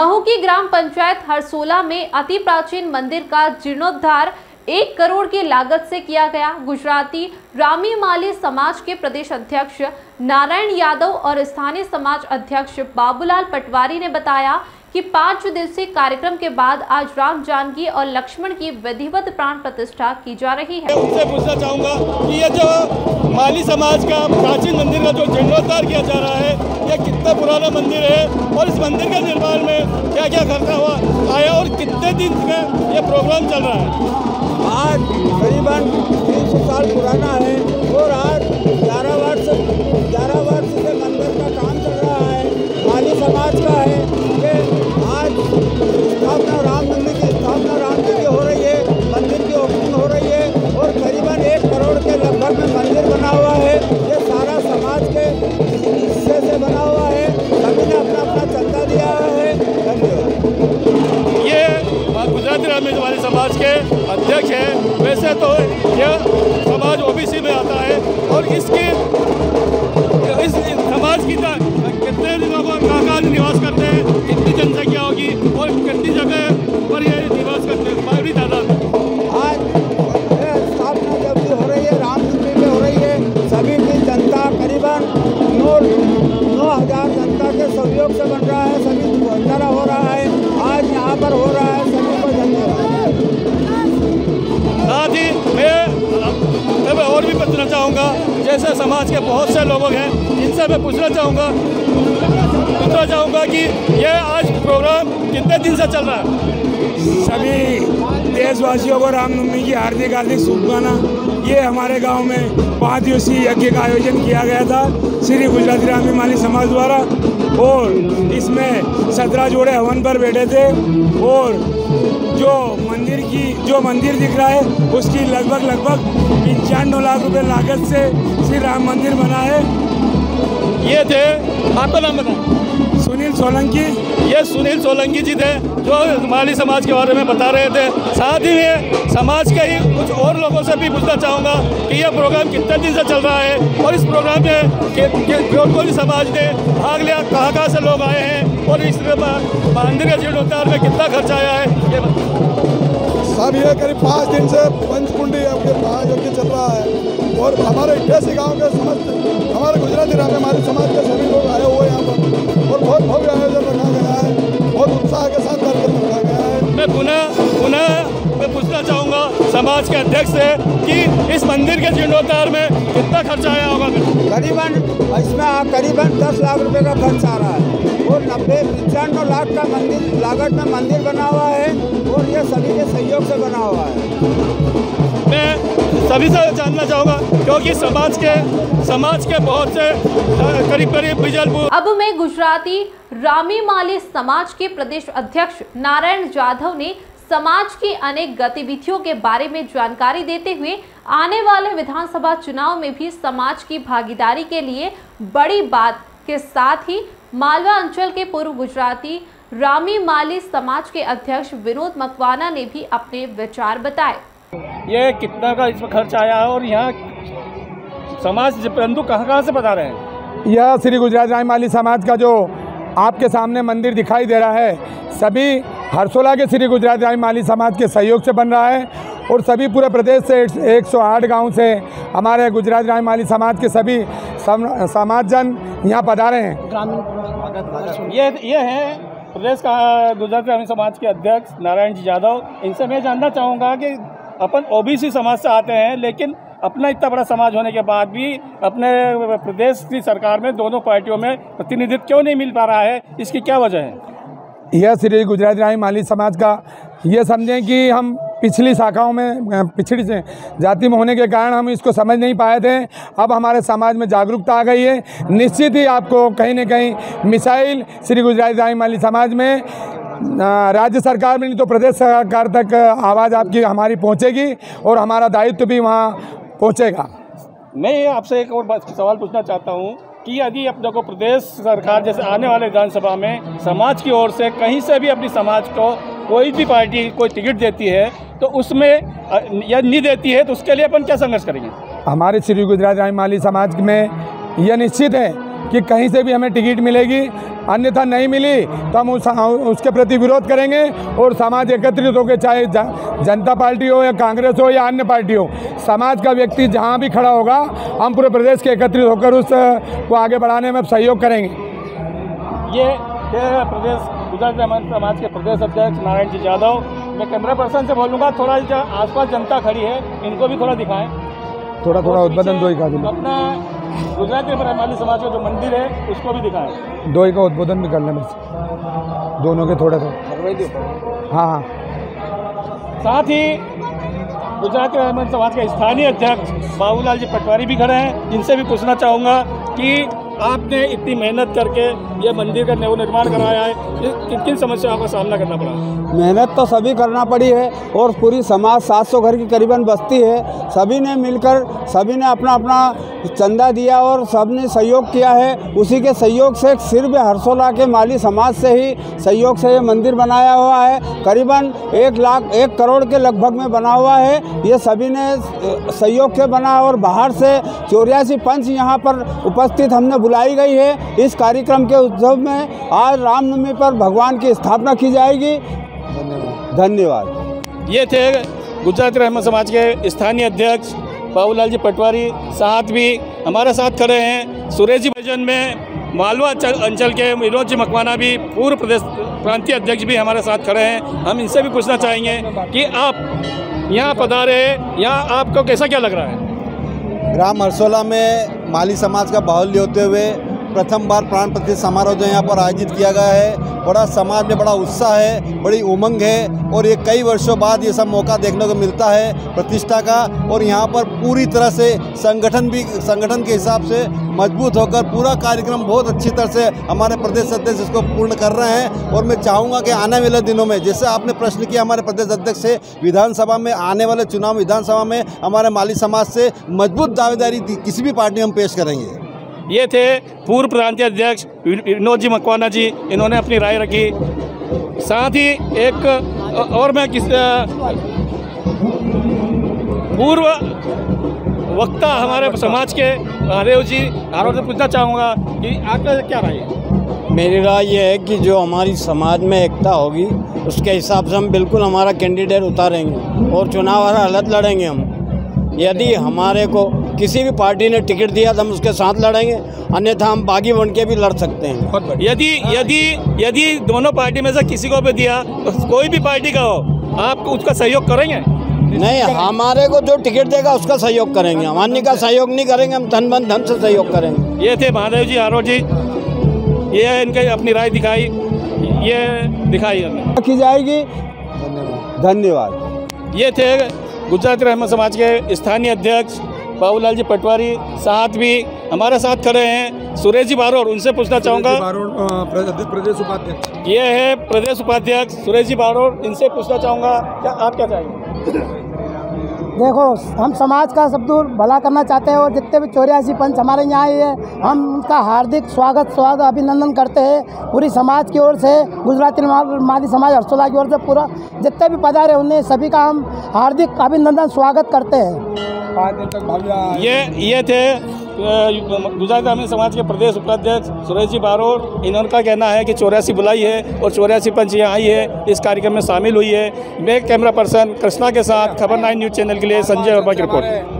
महू की ग्राम पंचायत हरसोला में अति प्राचीन मंदिर का जीर्णोद्धार एक करोड़ की लागत से किया गया। गुजराती रामी माली समाज के प्रदेश अध्यक्ष नारायण यादव और स्थानीय समाज अध्यक्ष बाबूलाल पटवारी ने बताया कि पाँच दिवसीय कार्यक्रम के बाद आज राम जानकी और लक्ष्मण की विधिवत प्राण प्रतिष्ठा की जा रही है। उनसे पूछना चाहूँगा कि ये जो माली समाज का प्राचीन मंदिर का जो जीर्णोद्धार किया जा रहा है यह कितना पुराना मंदिर है और इस मंदिर के निर्माण में क्या क्या खर्चा हुआ आया और कितने दिन में ये प्रोग्राम चल रहा है? आज करीबन तीन सौ साल पुराना है और आज ग्यारह वर्ष ग्यारह वर्ष से मंदिर का काम चल रहा है। माली समाज का है। के अध्यक्ष हैं। वैसे तो जैसे समाज के बहुत से लोग हैं, इनसे मैं पूछना चाहूँगा पूछना चाहूँगा कि ये आज प्रोग्राम कितने दिन से चल रहा है? सभी देशवासियों को रामनवमी की हार्दिक हार्दिक शुभकामना ये हमारे गाँव में पाँच दिवसीय यज्ञ का आयोजन किया गया था, श्री गुजराती रामी माली समाज द्वारा। और इसमें सत्रह जोड़े हवन पर बैठे थे और जो मंदिर की, जो मंदिर दिख रहा है, उसकी लगभग लगभग पंचानवे लाख रुपए लागत से श्री राम मंदिर बना है। ये थे आपका नाम बताएँ। सुनील सोलंकी ये सुनील सोलंकी जी थे जो माली समाज के बारे में बता रहे थे साथ ही में समाज के ही कुछ और लोगों से भी पूछना चाहूँगा कि यह प्रोग्राम कितने दिन से चल रहा है और इस प्रोग्राम में के- के- कौन कौन समाज ने भाग लिया कहाँ कहाँ से लोग आए हैं और इस मा- मंदिर के जीर्णोद्धार में कितना खर्चा आया है ये। सब ये करीब पाँच दिन से पंचकुंडी आपके महायज्ञ चल रहा है और हमारे इक्यासी गाँव के समस्त हमारे गुजराती राम हमारे समाज के समाज के अध्यक्ष से कि इस मंदिर के जीर्णोद्धार में कितना खर्चा आया होगा? करीबन इसमें करीबन दस लाख रुपए का खर्च आ रहा है। और नब्बे पंचानवे लाख का मंदिर लागत में मंदिर बना हुआ है और ये सभी के सहयोग से बना हुआ है। मैं सभी से जानना चाहूँगा क्योंकि समाज के समाज के बहुत से करीब करीब बिजलपुर अब मैं गुजराती रामी माली समाज के प्रदेश अध्यक्ष नारायण जाधव ने समाज की अनेक गतिविधियों के बारे में जानकारी देते हुए आने वाले विधानसभा चुनाव में भी समाज की भागीदारी के लिए बड़ी बात के साथ ही मालवा अंचल के पूर्व गुजराती रामी माली समाज के अध्यक्ष विनोद मकवाना ने भी अपने विचार बताए। ये कितना का इसमें खर्च आया है और यहाँ समाज बंधु कहाँ कहाँ से बता रहे हैं? यह श्री गुजरात राय माली समाज का जो आपके सामने मंदिर दिखाई दे रहा है सभी हरसोला के श्री गुजरात राय माली समाज के सहयोग से बन रहा है और सभी पूरे प्रदेश से 108 गाँव से हमारे गुजरात राय माली समाज के सभी सम, समाजजन यहाँ पधारे हैं। ये ये है प्रदेश का गुजरात ग्रामीण समाज के अध्यक्ष नारायण जी यादव। इनसे मैं जानना चाहूँगा कि अपन ओबीसी समाज से आते हैं लेकिन अपना इतना बड़ा समाज होने के बाद भी अपने प्रदेश की सरकार में दोनों पार्टियों में प्रतिनिधित्व क्यों नहीं मिल पा रहा है? इसकी क्या वजह है? यह श्री गुजरात राय माली समाज का ये समझें कि हम पिछली शाखाओं में पिछड़ी से जाति में होने के कारण हम इसको समझ नहीं पाए थे। अब हमारे समाज में जागरूकता आ गई है। निश्चित ही आपको कहीं ना कहीं मिसाइल श्री गुजरात राय माली समाज में राज्य सरकार में नहीं तो प्रदेश सरकार तक आवाज़ आपकी, हमारी पहुंचेगी और हमारा दायित्व भी वहाँ पहुंचेगा। मैं आपसे एक और सवाल पूछना चाहता हूँ। कि यदि अपने को प्रदेश सरकार जैसे आने वाले विधानसभा में समाज की ओर से कहीं से भी अपनी समाज को कोई भी पार्टी कोई टिकट देती है तो उसमें या नहीं देती है तो उसके लिए अपन क्या संघर्ष करेंगे? हमारे श्री गुजरात राय माली समाज में यह निश्चित है कि कहीं से भी हमें टिकट मिलेगी अन्यथा नहीं मिली तो हम उस, उसके प्रति विरोध करेंगे और समाज एकत्रित होकर चाहे जनता पार्टी हो या कांग्रेस हो या अन्य पार्टी हो समाज का व्यक्ति जहाँ भी खड़ा होगा हम पूरे प्रदेश के एकत्रित होकर उस को आगे बढ़ाने में सहयोग करेंगे। ये प्रदेश गुजरात समाज के प्रदेश अध्यक्ष नारायण जी यादव। मैं कैमरा पर्सन से बोलूँगा थोड़ा आसपास जनता खड़ी है इनको भी थोड़ा दिखाएँ। थोड़ा थोड़ा उद्बोधन दो ही अपना गुजरात के ब्रह्माली समाज का जो मंदिर है उसको भी दिखाएँ। दो ही का उद्बोधन भी कर लें बस। दोनों के थोड़े थोड़े हाँ हाँ। साथ ही गुजरात ब्राह्मण समाज के स्थानीय अध्यक्ष बाबूलाल जी पटवारी भी खड़े हैं। इनसे भी पूछना चाहूँगा कि आपने इतनी मेहनत करके ये मंदिर का नव निर्माण कराया है किन किन समस्याओं का सामना करना पड़ा? मेहनत तो सभी करना पड़ी है और पूरी समाज 700 घर की करीबन बस्ती है। सभी ने मिलकर, सभी ने अपना अपना चंदा दिया और सबने सहयोग किया है। उसी के सहयोग से सिर्फ़ हरसोला के माली समाज से ही सहयोग से ये मंदिर बनाया हुआ है। करीबन एक लाख, एक करोड़ के लगभग में बना हुआ है। ये सभी ने सहयोग से बना और बाहर से चौरासी पंच यहाँ पर उपस्थित हमने बुलाई गई है इस कार्यक्रम के उत्सव में। आज रामनवमी पर भगवान की स्थापना की जाएगी। धन्यवाद। ये थे गुजरात रहमत समाज के स्थानीय अध्यक्ष बाबूलाल जी पटवारी साथ भी हमारे साथ खड़े हैं। सुरेश जी भजन में मालवा अंचल अंचल के विनोद जी मकवाना भी पूर्व प्रदेश प्रांतीय अध्यक्ष भी हमारे साथ खड़े हैं। हम इनसे भी पूछना चाहेंगे कि आप यहाँ पधारे यहाँ आपको कैसा क्या लग रहा है? ग्राम हरसोला में माली समाज का बाहुल्य होते हुए प्रथम बार प्राण प्रतिष्ठा समारोह जो यहाँ पर आयोजित किया गया है। बड़ा समाज में बड़ा उत्साह है, बड़ी उमंग है और ये कई वर्षों बाद ये सब मौका देखने को मिलता है प्रतिष्ठा का और यहाँ पर पूरी तरह से संगठन भी, संगठन के हिसाब से मज़बूत होकर पूरा कार्यक्रम बहुत अच्छी तरह से हमारे प्रदेश अध्यक्ष इसको पूर्ण कर रहे हैं और मैं चाहूँगा कि आने वाले दिनों में, जैसे आपने प्रश्न किया हमारे प्रदेश अध्यक्ष से, विधानसभा में आने वाले चुनाव, विधानसभा में हमारे माली समाज से मज़बूत दावेदारी किसी भी पार्टी हम पेश करेंगे। ये थे पूर्व प्रांतीय अध्यक्ष विनोद जी मकवाना जी। इन्होंने अपनी राय रखी। साथ ही एक और मैं किस पूर्व वक्ता हमारे समाज के हरेव जी आरोप से पूछना चाहूँगा कि आपका क्या राय है? मेरी राय यह है कि जो हमारी समाज में एकता होगी, उसके हिसाब से हम बिल्कुल हमारा कैंडिडेट उतारेंगे और चुनाव हालत लड़ेंगे हम। यदि हमारे को किसी भी पार्टी ने टिकट दिया तो हम उसके साथ लड़ेंगे अन्यथा हम बागी बन के भी लड़ सकते हैं। यदि यदि यदि दोनों पार्टी में से किसी को भी दिया तो कोई भी पार्टी का हो आप उसका सहयोग करेंगे? नहीं हमारे को जो टिकट देगा उसका सहयोग करेंगे। हम अन्य का सहयोग नहीं करेंगे हम धन बन धन से सहयोग करेंगे। ये थे महादेव जी आरोप जी। ये इनके अपनी राय दिखाई ये दिखाई हमने। की जाएगी। धन्यवाद। ये थे गुजरात रहमत समाज के स्थानीय अध्यक्ष बाबूलाल जी पटवारी साथ भी हमारे साथ खड़े हैं। सुरेश जी बारोड़ उनसे पूछना चाहूँगा। प्रदेश उपाध्यक्ष। ये है प्रदेश उपाध्यक्ष सुरेश जी बारोर इनसे पूछना चाहूँगा क्या आप क्या चाहेंगे? देखो हम समाज का सब दूर भला करना चाहते हैं और जितने भी चौरासी पंच हमारे यहाँ आए हैं हम उनका हार्दिक स्वागत स्वागत अभिनंदन करते हैं। पूरी समाज की ओर से गुजराती मादी समाज हर्षोला की ओर से पूरा जितने भी पधारे उन्हें सभी का हम हार्दिक अभिनंदन स्वागत करते हैं। ये ये थे गुजरात ग्रामीण समाज के प्रदेश उपाध्यक्ष सुरेश जी बारोड़ इनका कहना है कि चौरासी बुलाई है और चौरासी पंच यहाँ आई है। इस कार्यक्रम में शामिल हुई है। मैं कैमरा पर्सन कृष्णा के साथ खबर नाइन न्यूज़ चैनल के लिए संजय वर्मा की रिपोर्ट।